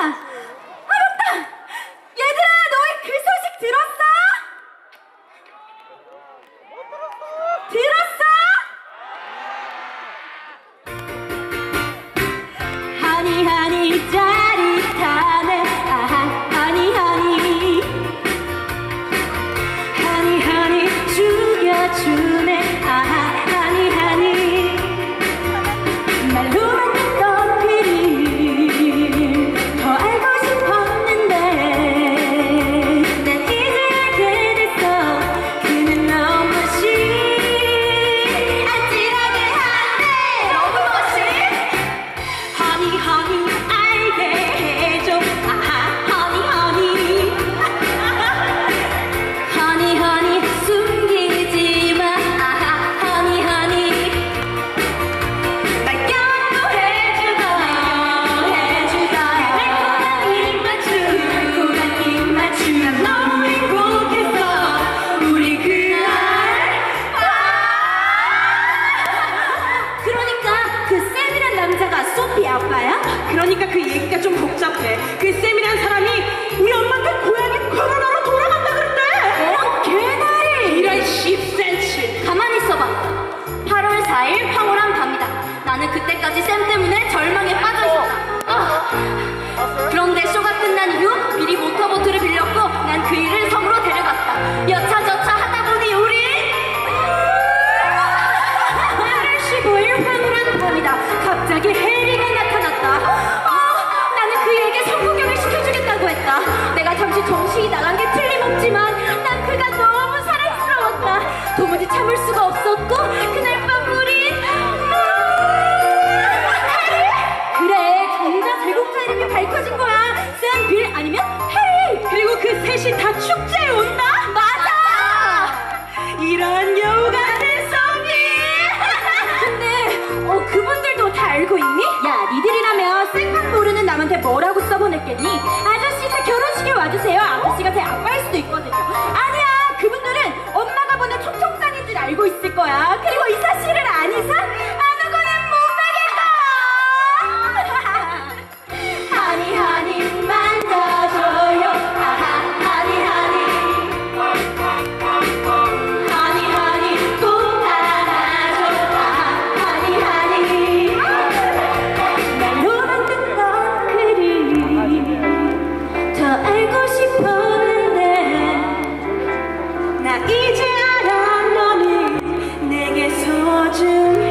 ¡Hola! 아빠야? 그러니까 그 얘기가 좀 복잡해. 그 쌤이란 사람이 우리 엄마한테 고양이 코로나로 돌아간다 그랬대. 어? 개나리! 이런 10cm. 가만히 있어봐. 8월 4일 황호랑 갑니다 나는 그때까지 쌤 때문에 절망에 빠져 있었다. 어. 어. 아니면 헤이! 그리고 그 셋이 다 축제에 온다? 맞아! 이런 여우 같은 성비 근데 어 그분들도 다 알고 있니? 야 니들이라면 생판 모르는 남한테 뭐라고 써보냈겠니? 아저씨 다 결혼식에 와주세요. watching